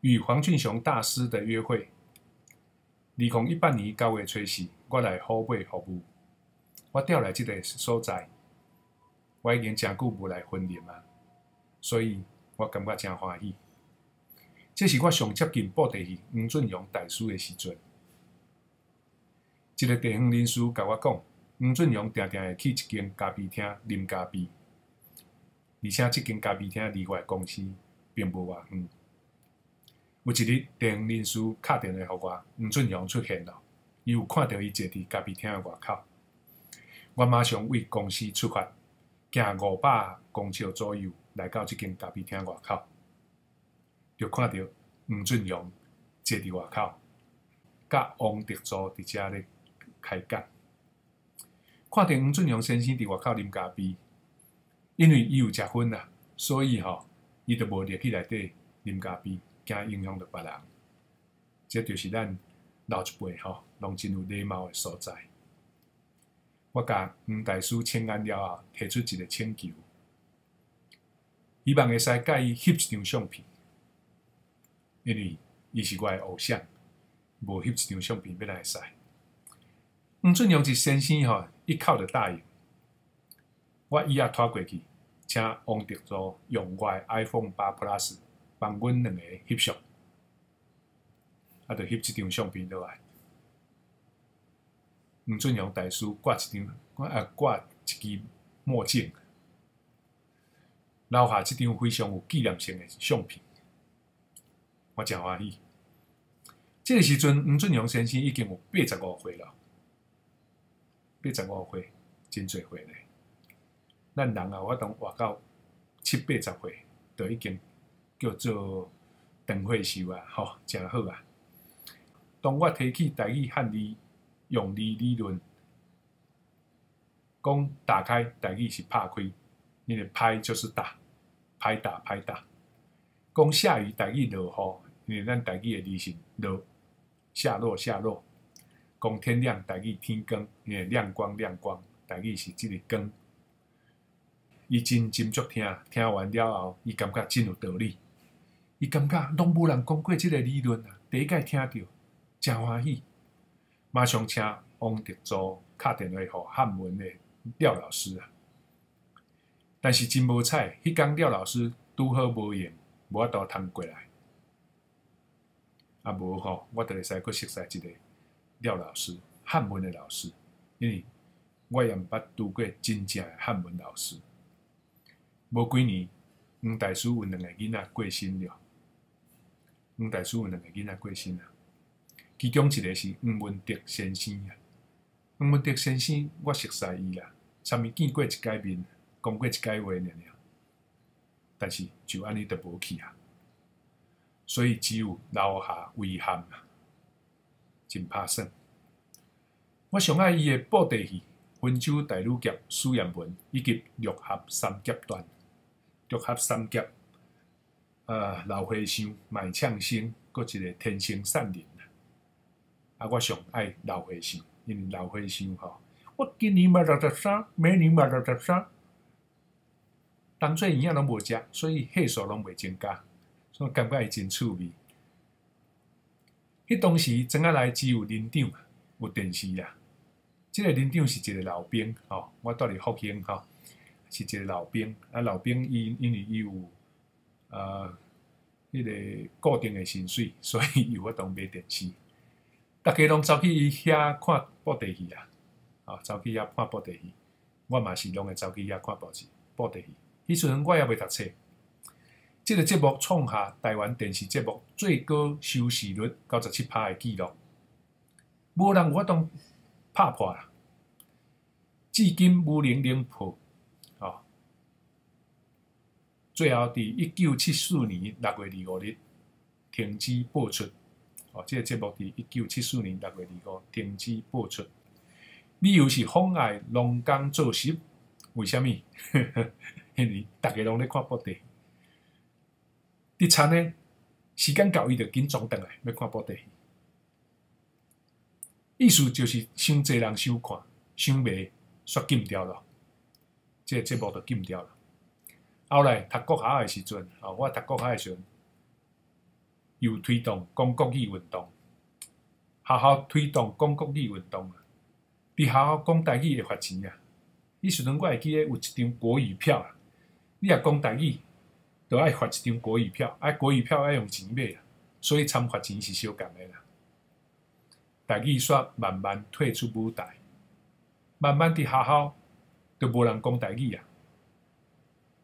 与黄俊雄大师的约会。二零一八年九月初四，我来湖北服务。我调来这个所在，我已经真久无来婚礼啊，所以我感觉真欢喜。这是我上接近布袋戏黄俊雄大师的时阵，一个地方人士甲我讲，黄俊雄定定会去一间咖啡厅啉咖啡，而且这间咖啡厅离我公司并无偌远。有一日，地方人士敲电话互我，黄俊雄出现了，伊有看到伊坐伫咖啡厅的外口。我马上为公司出发，行五百公尺左右，来到即间咖啡厅外口。就看到黄俊雄坐伫外口，甲王德祖伫遮咧开讲。看到黄俊雄先生伫外口啉咖啡，因为伊有食薰啦，所以吼，伊就无入去内底啉咖啡，惊影响到别人。这就是咱老一辈吼，拢真有礼貌的所在。我甲黄大师请安了后，提出一个请求，希望会使甲伊翕一张相片。因为伊是我的偶像，无翕一张相片要来会使。黄俊雄一先生吼，一口就答应。我以后拖过去，请王德祖用我的 iPhone 八 Plus 帮阮两个翕相，啊，就翕一张相片落来。黄俊雄大师挂一张，挂啊挂一支墨镜，留下一张非常有纪念性的相片。我真欢喜，这个时阵，黄俊雄先生已经有八十五岁了，八十五岁，真侪岁咧。咱人啊，我当活到七八十岁，都已经叫做长岁寿啊，吼，真好啊。当我提起台语汉字用字理论，讲打开台语是拍开，你的拍就是打，拍打拍打。讲下雨台语落雨。因为咱台语的字是落下落下落，讲天亮台语天光，因为亮光亮光，台语是即个光。伊真斟酌听，听完了后，伊感觉真有道理。伊感觉拢无人讲过即个理论啊，第一届听到，真欢喜。马上请王德祖敲电话互汉文的廖老师啊。但是真无彩，迄工廖老师拄好无闲，无法度通过来。啊无吼，我著会使去熟悉一个廖老师，汉文的老师，因为我也毋捌拄过真正的汉文老师。无几年，黄大叔有两个囡仔过身了。黄大叔有两个囡仔过身啊，其中一个是黄文德先生啊。黄文德先生，我熟悉伊啦，啥物见过一解面，讲过一解话尔尔，但是就安尼都无去啊。所以只有留下遗憾啊，真拍算。我上爱伊的布袋戏《温州大女侠》苏艳文以及六合三杰段，六合三杰，呃，老和尚卖唱声，搁一个天生善良啊！我上爱老和尚，因为老和尚吼，我今年买六十三，明年买六十三，当做营养拢无食，所以岁数拢未增加。我感觉伊真趣味。迄当时怎啊来只有林长有电视啦。即个林长是一个老兵吼，我住伫福兴吼，是一个老兵。啊，老兵伊因为伊有呃迄个固定的薪水，所以 有法当买电视。逐家拢走去遐看布袋戏啊，啊，走去遐看布袋戏。我嘛是拢会走去遐看报纸、布袋戏。迄时阵我也未读册。这个节目创下台湾电视节目最高收视率九十七趴的记录，无人有法当拍破啦，至今无人能破。最后伫一九七四年六月二五日停止播出。哦，这个节目伫一九七四年六月二五停止播出，理由是妨碍农工作息。为虾米？因为大家拢咧看布袋。第三呢，时间到伊就紧装转来要看布袋，意思就是伤济人想看，想袂煞禁掉了，这个节目就禁掉了。后来读国校的时阵，哦，我读国校的时阵，又推动讲国语运动，好好推动讲国语运动啊！伫好好讲台语会发钱啊！迄时阵我会记得有一张国语票啊，你若讲台语，都爱发一张国语票，啊国语票爱用钱买啊，所以参发钱是相共诶啦。台语煞慢慢退出舞台，慢慢伫学校都无人讲台语啊！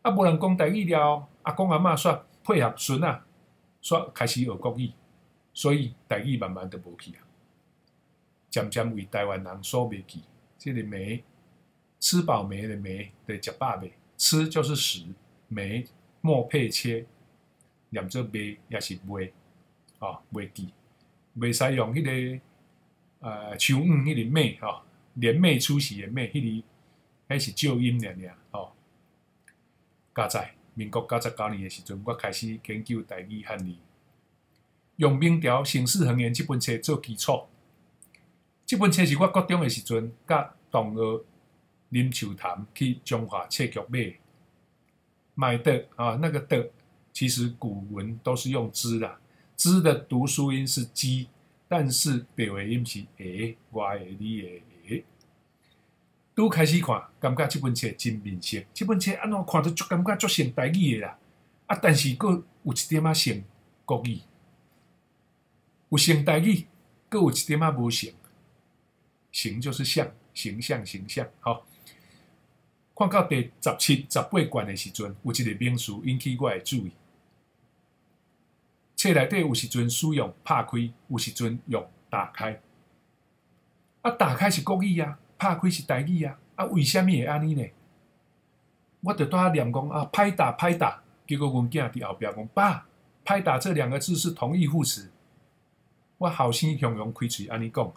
啊，无人讲台语了，阿公阿嬷煞配合孙啊，煞开始学国语，所以台语慢慢都无去啊，渐渐为台湾人所袂记。这个梅，吃饱没的梅，对，食饱未？吃就是食，梅莫配切，念做梅也是梅，哦，袂记，袂使用迄个。呃，秋五迄个妹吼，连袂出席的妹，迄个迄是旧音尔尔吼。加在民国九十九年的时阵，我开始研究台语汉字，用《明朝盛世恒言》这本册做基础。这本册是我高中的时阵，甲同学啉酒谈去中华册局买，买的啊，那个的其实古文都是用之的，之的读书音是鸡。但是白话音是诶，外诶，你诶，拄开始看，感觉即本册真面熟，即本册安怎看都足感觉足像台语诶啦。啊，但是佫有一点仔像国语，有像台语，佫有一点仔无像。形就是像，形象形象，吼。看到第十七、十八卷诶时阵，有一个名词引起我诶注意。册内底有时阵使用拍开，有时阵用打开。啊，打开是国语啊，拍开是台语啊。啊，为虾米会安尼呢？我伫拄仔念讲啊，拍打拍打，结果阮囝伫后壁讲爸，拍打这两个字是同义副词。我好心向用开嘴安尼讲，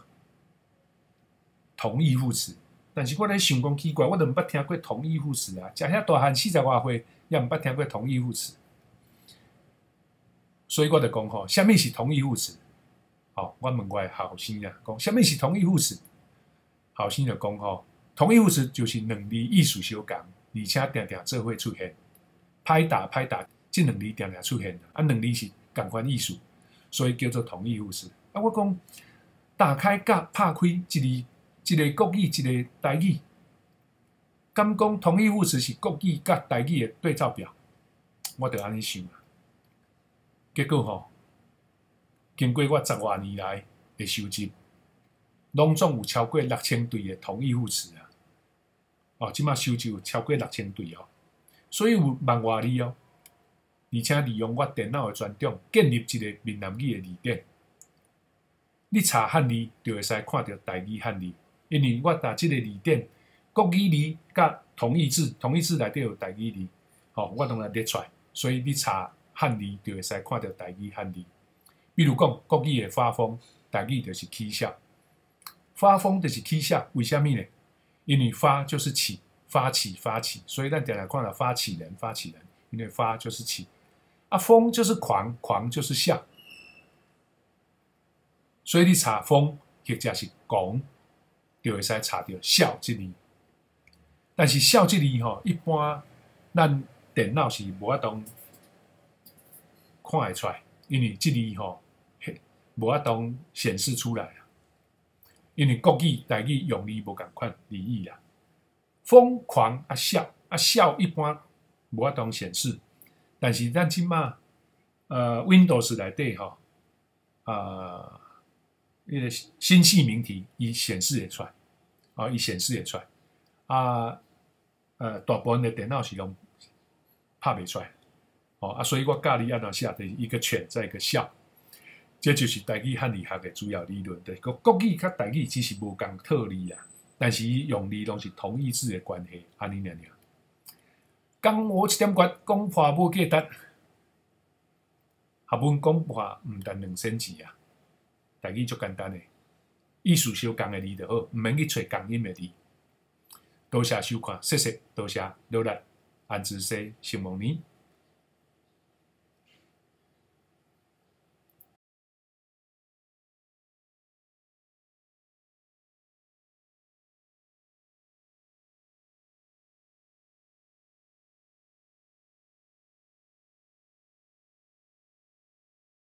同义副词。但是我咧想讲奇怪，我都毋捌听过同义副词啊。食遐大汉四十外岁，也毋捌听过同义副词。所以我就讲吼，虾米是同义副词？好，我问我好心啊，讲虾米是同义副词？好心就讲吼，同义副词就是两字意思相共，而且定定做会出现，拍打拍打，这两字定定出现，啊，两字是共款意思，所以叫做同义副词。啊，我讲打开甲拍开，一字一个国语，一个台语，敢讲同义副词是国语甲台语的对照表？我就安尼想啊。结果吼，经过我十外年来的收集，拢总有超过六千对的同义副词啊！哦，即马收集有超过六千对哦，所以有万外字哦。而且利用我电脑的专长，建立一个闽南语的字典。你查汉字，就会使看到台语汉字，因为我打即个字典，国语字甲同义字，同义字内底有台语字，吼，我拢来列出来，所以你查。汉字就会使看到台语汉字，比如讲国语的发疯，台语就是起笑。发疯就是起笑，为虾米呢？因为发就是起，发起发起，所以咱点来看了发起人，发起人，因为发就是起，啊疯就是狂，狂就是笑，所以你查疯或者是讲，就会使查到笑这字。但是笑这字吼，一般咱电脑是无法当。看会出来，因为这里吼无法当显示出来啊。因为国语、台语用字无共款字义啊。疯狂啊笑啊笑一般无法当显示，但是咱即码呃 Windows 内底吼啊，迄个新细明体伊显示会出来啊，伊显示会出来啊，呃大部分的电脑是用拍袂出来。哦啊，所以我教你按照下的一个犬在一个笑，这就是台语汉字学的主要理论。对，国国语甲台语只是无共特例啊，但是用字拢是同义字的关系。安尼念念，讲我一点关，讲破无记得，学本讲破毋但两千字啊，台语足简单的，意思相共的字就好，毋免去找共音的字。多谢收看，谢谢，多谢浏览，安子生，新梦年。